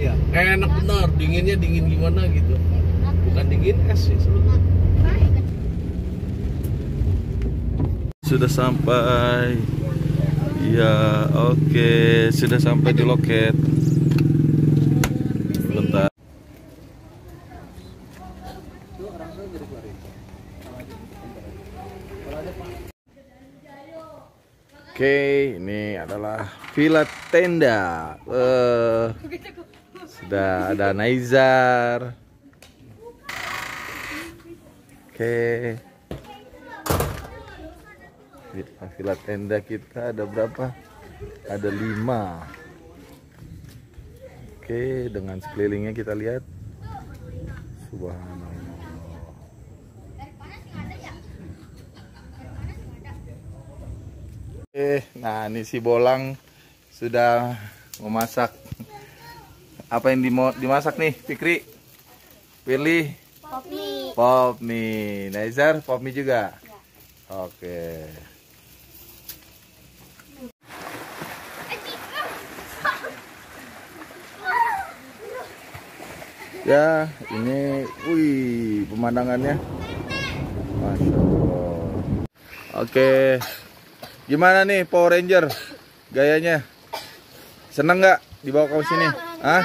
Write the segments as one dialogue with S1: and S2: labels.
S1: Iya, enak benar. Dinginnya dingin gimana gitu. Bukan dingin es sih sebetulnya.
S2: Sudah sampai. Ya, oke, sudah sampai di loket. Bentar. Oke, ini adalah villa tenda. Eh, sudah ada Naizar. Oke. Villa, villa tenda kita ada berapa? Ada lima. Oke, dengan sekelilingnya kita lihat. Subhanallah. Eh, nah ini si Bolang sudah memasak. Apa yang dimo- dimasak nih, Fikri? Pilih pop nih. Naizar, pop mie juga. Oke. Ya, ini, wih, pemandangannya. Masya Allah. Oke, gimana nih Power Ranger gayanya? Seneng nggak dibawa ke sini? Ah,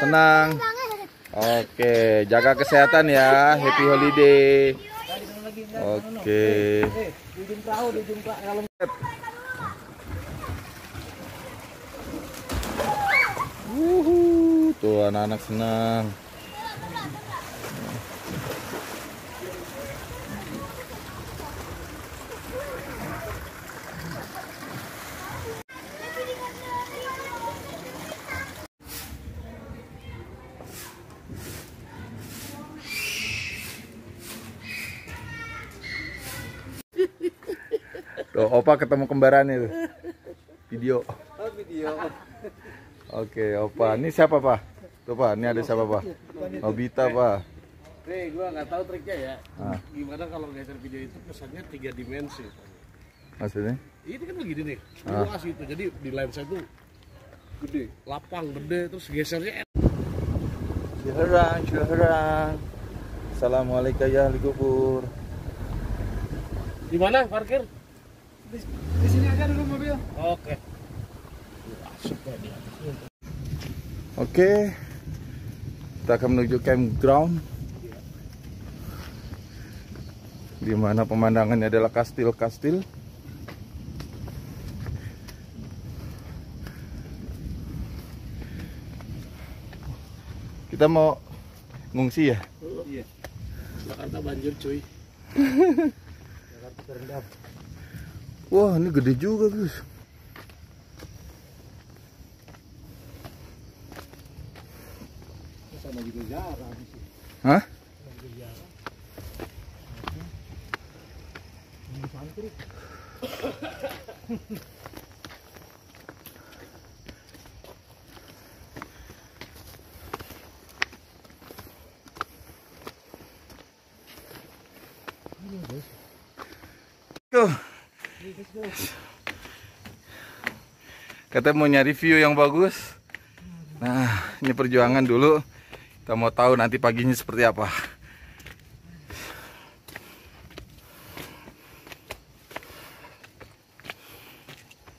S2: senang. Oke, jaga kesehatan ya. Happy holiday. Oke. Wuhu, tuh anak-anak senang. Tuh, Opa ketemu kembarannya tuh. Video.
S1: Oh, video.
S2: Oke, Opa. Ini siapa, Pak? Tuh, Pak. Ini ada siapa, Pak? Nobita, Pak.
S1: Nih, gua nggak tahu triknya ya.
S2: Ah.
S1: Gimana kalau geser video itu kesannya tiga dimensi.
S2: Maksudnya?
S1: Ini kan begini nih,
S2: Ah.
S1: luas itu. Jadi di lensa itu gede, lapang, gede, terus gesernya.
S2: Ciherang, Ciherang. Assalamualaikum ya kubur.
S1: Di mana parkir?
S3: Di sini aja dulu mobil.
S1: Oke. Ya.
S2: Oke. Kita akan menuju campground. Di mana pemandangannya adalah kastil-kastil. Kita mau ngungsi ya?
S1: Iya. Jakarta banjir cuy. Jakarta terendam.
S2: Wah, ini gede juga, Gus.
S1: Sama juga jarang sih.
S2: Hah? Tuh. Katanya mau nyari view yang bagus. Nah, ini perjuangan dulu. Kita mau tahu nanti paginya seperti apa.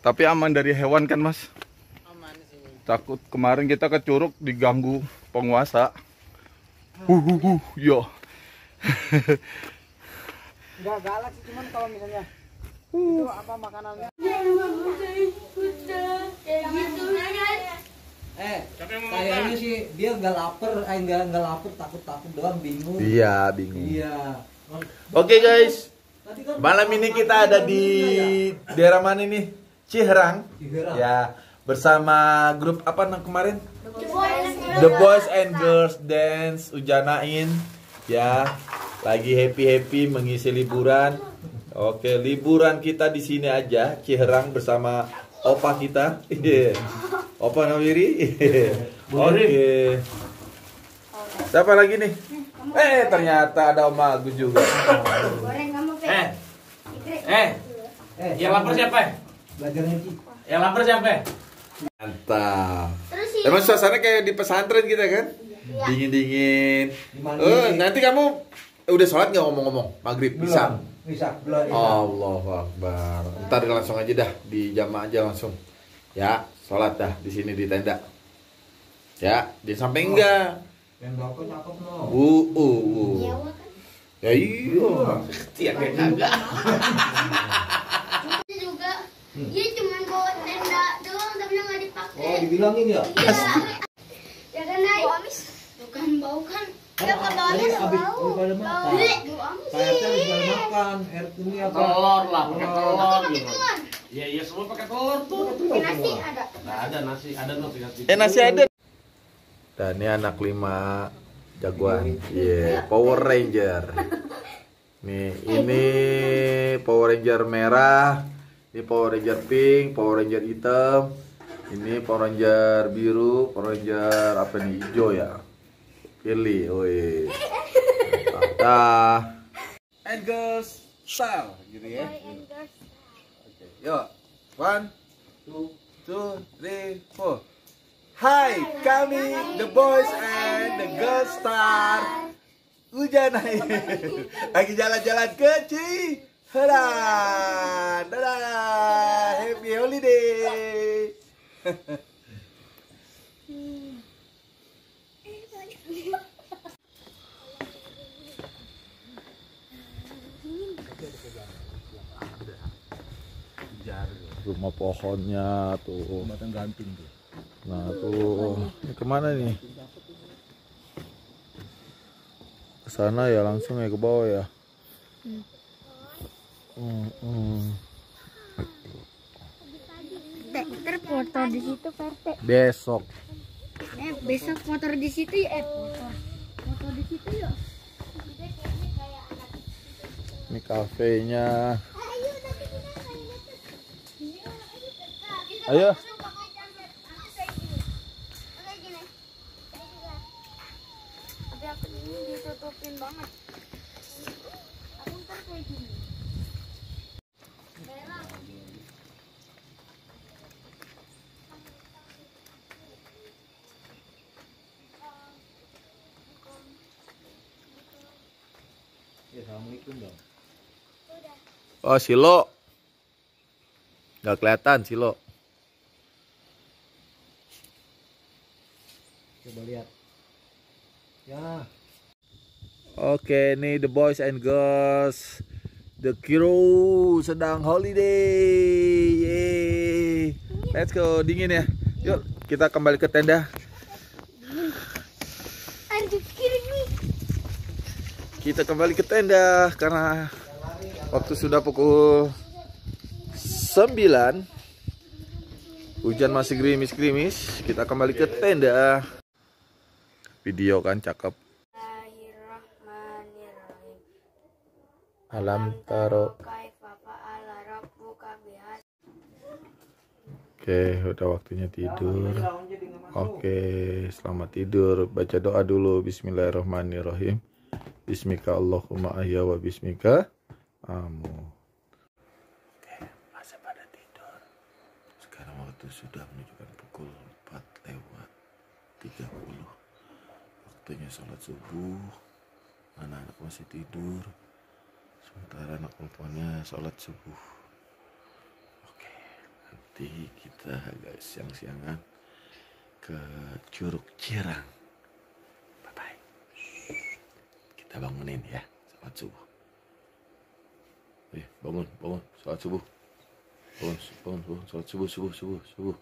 S2: Tapi aman dari hewan kan, Mas?
S3: Aman sih.
S2: Takut kemarin kita ke Curug diganggu penguasa. Huh, huh, huh, yo.
S3: Enggak galak sih cuman kalau misalnya itu apa makanannya? Eh, kayaknya sih dia nggak lapar, eh nggak nggak lapar, takut takut doang, bingung.
S2: Iya, bingung.
S3: Iya.
S2: Oke, guys.
S3: Tadi kan
S2: Malam ini kita ada di daerah mana nih? Ciherang.
S3: Ciherang.
S2: Ya, bersama grup apa nang kemarin? The Boys and Girls Dance Ujanain. Ya, lagi happy-happy mengisi liburan. Oke, liburan kita di sini aja, Ciherang bersama opa kita. Iya. opa Nawiri. Oke. Siapa lagi nih? Eh, ternyata ada Om Agus juga.
S4: Goreng kamu, Fe.
S1: Eh, eh,
S3: eh
S1: yang lapar siapa?
S3: belajarnya Ci.
S1: Yang lapar siapa?
S2: Mantap.
S4: Terus
S2: Emang suasana kayak di pesantren kita kan? Dingin-dingin.
S3: Dimandi.
S2: Eh, nanti kamu udah sholat nggak ngomong-ngomong? Maghrib bisa.
S3: Bisa, belum.
S2: Allahu Akbar. Ntar langsung aja dah di jamaah aja langsung. Ya, sholat dah di sini di tenda. Ya, jangan sampai enggak.
S3: Yang bapak cakep no.
S2: Uh, uh, uh. Ya iya.
S1: Tiap yang kagak.
S4: Itu juga. Dia cuma bawa tenda doang tapi nggak dipakai.
S3: Oh, dibilangin ya?
S4: Iya. Ya kan naik. Bau amis. Bukan bau kan. Ya kan bau amis.
S3: Jadi abis
S4: Bau.
S3: abis pada makan.
S4: Bau Bau amis
S3: Saya
S4: sih.
S3: teh harus pada makan. Air ini apa?
S1: Telur lah, pakai telur. Iya iya semua pakai telur tuh.
S4: Nasi ada.
S1: Nah, ada nasi, ada nasi nasi.
S2: Eh nasi ada. Dan ini anak lima jagoan. Iya, Power Ranger. Nih, ini Power Ranger merah, ini Power Ranger pink, Power Ranger hitam, ini Power Ranger biru, Power Ranger apa nih hijau ya? Pilih, woi. Dah. And girls, style, gitu ya. Oke, yuk. One, two, two, three, four. Hai, kami the boys and the girl star. Hujan. Lagi jalan-jalan ke Ciherang. Dadah, happy holiday. Rumah pohonnya tuh.
S3: Batang gantung tuh.
S2: Nah tuh, ini ke mana nih? Ke sana ya langsung ya ke bawah ya. Hmm, hmm.
S4: Foto di situ Perte.
S2: Besok.
S4: Eh besok foto di situ ya. Eh foto. Foto di situ ya.
S2: Ini kafenya. Ayo. Oh Silo. Gak kelihatan Silo.
S3: Coba lihat. Ya,
S2: Oke, nih the boys and girls. The crew sedang holiday. Yeay. Let's go, dingin ya. Yuk, kita kembali ke tenda. Kita kembali ke tenda karena waktu sudah pukul 9. Hujan masih gerimis-gerimis. Kita kembali ke tenda. Video kan cakep.
S4: Bismillahirrahmanirrahim.
S2: Alam taro. Oke, udah waktunya tidur. Oke, selamat tidur. Baca doa dulu. Bismillahirrahmanirrahim. Bismika Allahumma ahya wa bismika amu. Oke, masih pada tidur. Sekarang waktu sudah menunjukkan pukul 4 lewat 30. Waktunya sholat subuh. Anak-anak masih tidur. Sementara anak perempuannya sholat subuh. Oke, nanti kita agak siang-siangan ke Curug Cirang. Bye bye. Kita bangunin ya, sholat subuh. Eh, bangun, bangun, sholat subuh. Bangun, bangun, bangun, sholat subuh, subuh, subuh, subuh,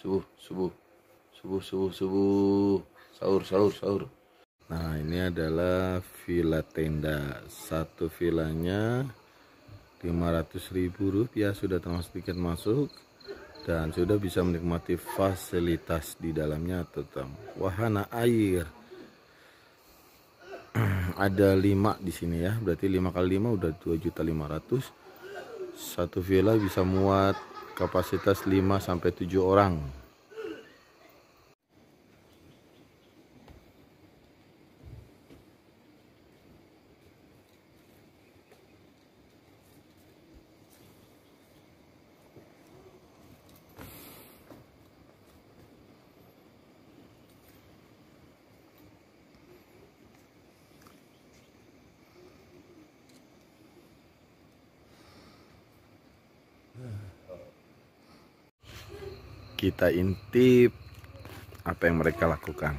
S2: subuh, subuh, subuh, subuh, subuh, sahur, sahur, sahur. Nah, ini adalah villa tenda. Satu villanya 500.000 rupiah sudah termasuk tiket masuk dan sudah bisa menikmati fasilitas di dalamnya tentang wahana air. Ada lima di sini ya, berarti 5 kali 5 udah 2.500. Satu villa bisa muat kapasitas 5 sampai 7 orang. Kita intip apa yang mereka lakukan.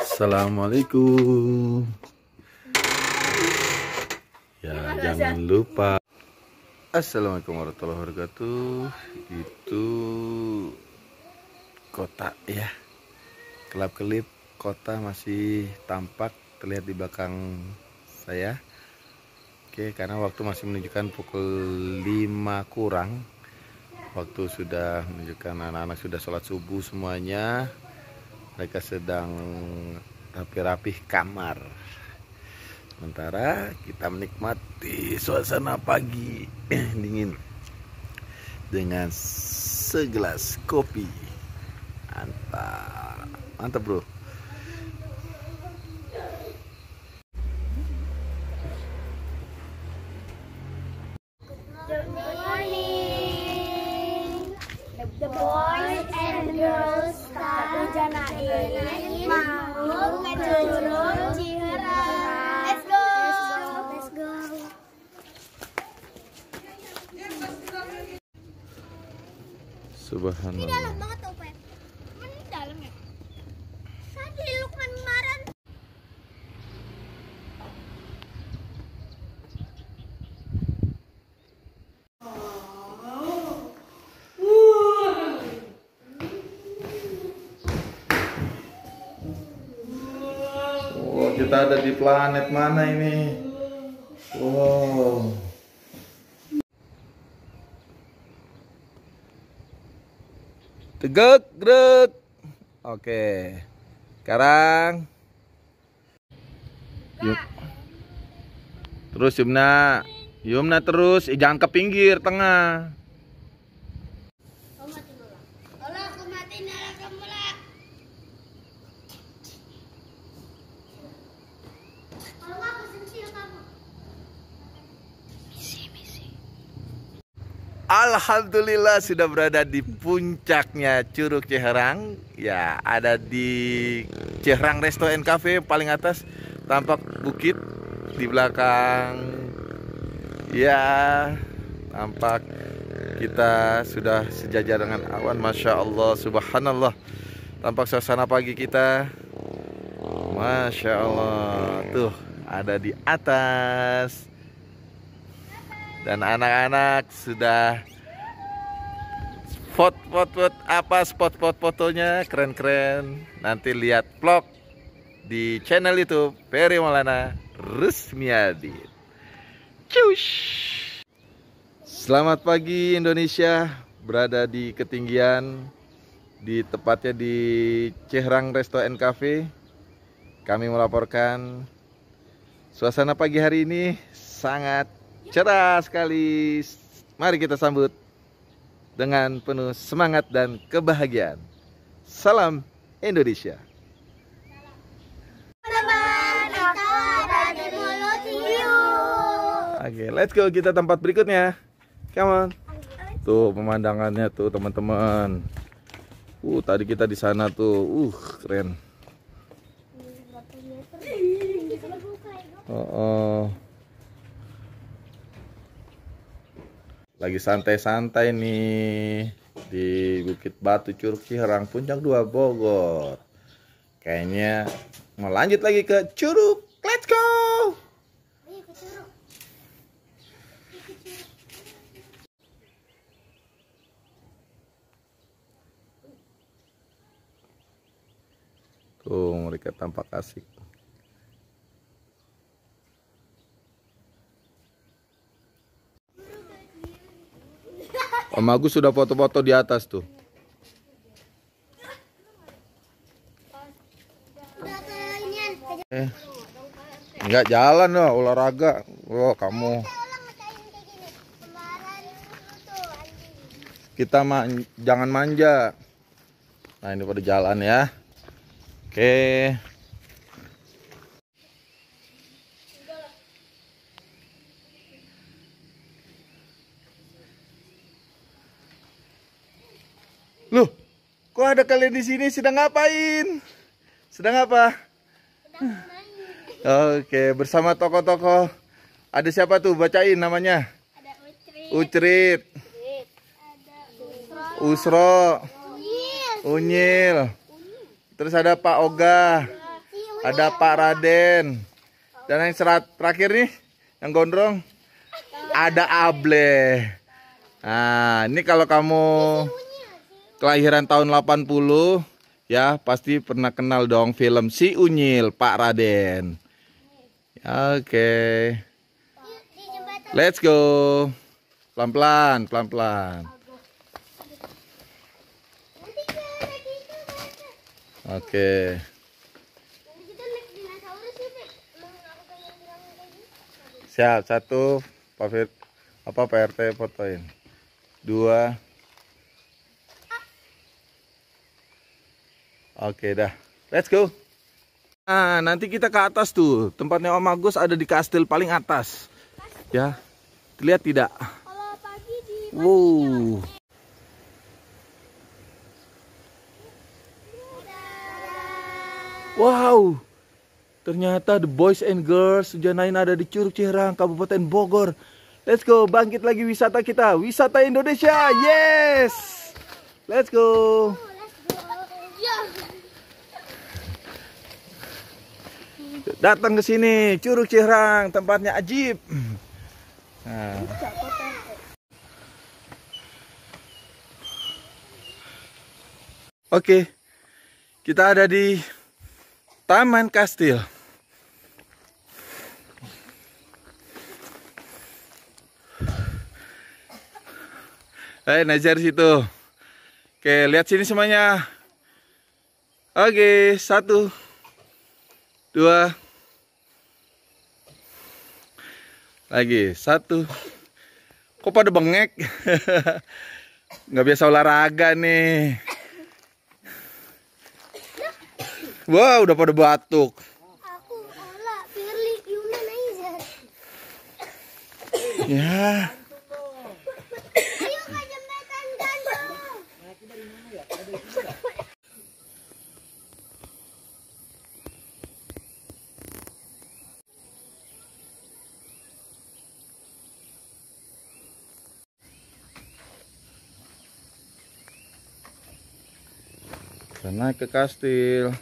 S2: Assalamualaikum. Ya, jangan lupa. Assalamualaikum warahmatullahi wabarakatuh. Itu kota ya. Kelap-kelip kota masih tampak terlihat di belakang saya. Oke, karena waktu masih menunjukkan pukul 5 kurang. Waktu sudah menunjukkan anak-anak sudah sholat subuh semuanya. Mereka sedang rapi-rapi kamar. Sementara kita menikmati suasana pagi dingin dengan segelas kopi. Mantap. Mantap, Bro.
S4: Tapi Janain mau Ciherang. Let's go. Let's go.
S2: Subhanallah.
S4: Dalam banget tuh, Pep. Mana di dalam ya? Tadi Lukman kemarin.
S2: Oh, kita ada di planet mana ini? Wow. Tegak, grek. Oke. Sekarang Yuk. Terus Yumna. Yumna terus, eh, jangan ke pinggir, tengah.
S4: Kau mati dulu. Kalau aku mati nara kamu lah. Kalau nggak aku sentil kamu. Misi, misi.
S2: Alhamdulillah sudah berada di puncaknya Curug Ciherang. Ya, ada di Ciherang Resto and Cafe paling atas tampak bukit di belakang. Ya, tampak kita sudah sejajar dengan awan. Masya Allah, Subhanallah. Tampak suasana pagi kita. Masya Allah, tuh ada di atas dan anak-anak sudah spot spot spot apa spot spot fotonya? Keren-keren. Nanti lihat vlog di channel YouTube Ferry Maulana Rusmiadi Cush Selamat pagi Indonesia. Berada di ketinggian di tepatnya di Ciherang Resto and Cafe. Kami melaporkan suasana pagi hari ini sangat cerah sekali. Mari kita sambut dengan penuh semangat dan kebahagiaan. Salam Indonesia. Oke, let's go kita tempat berikutnya. Come on. Tuh pemandangannya tuh teman-teman. Uh, tadi kita di sana tuh. Uh, keren. Oh, oh. Lagi santai-santai nih di Bukit Batu Curug Ciherang Puncak 2 Bogor. Kayaknya mau lanjut lagi ke Curug. Let's go. Tuh mereka tampak asik. Om Agus sudah foto-foto di atas tuh.
S4: Ke
S2: Eh, enggak jalan loh olahraga. Wah kamu. Kita ma jangan manja. Nah ini pada jalan ya. Oke. Kok ada kalian di sini sedang ngapain? Sedang apa? Oke, bersama tokoh-tokoh. Ada siapa tuh? Bacain namanya.
S4: Ada Utri.
S2: Ucrit.
S4: Utri.
S2: Usro,
S4: Unyil.
S2: Unyil. Terus ada Pak Oga, ada Pak Raden. Dan yang serat terakhir nih, yang gondrong, ada Able. Nah, ini kalau kamu kelahiran tahun 80, ya pasti pernah kenal dong film Si Unyil, Pak Raden. Oke.
S4: Di jembatan.
S2: Let's go. Pelan-pelan, pelan-pelan. Oke.
S4: Ya, gitu.
S2: Siap, satu Pak Fir, apa Pak RT fotoin. Dua. Oke dah. Let's go. Nah, nanti kita ke atas tuh. Tempatnya Om Agus ada di kastil paling atas. Ya. Lihat tidak?
S4: Kalau pagi di
S2: Wow. Wow. Ternyata the boys and girls Sujanain ada di Curug Ciherang, Kabupaten Bogor. Let's go, bangkit lagi wisata kita. Wisata Indonesia. Yes. Let's go. Datang ke sini, Curug Ciherang, tempatnya ajib. Nah. Oke. Kita ada di Taman Kastil. Eh, Najar situ. Oke, lihat sini semuanya. Oke, satu, dua, lagi satu. Kok pada bengek? Nggak biasa olahraga nih. Wah, udah pada batuk. Ya. Naik ke kastil.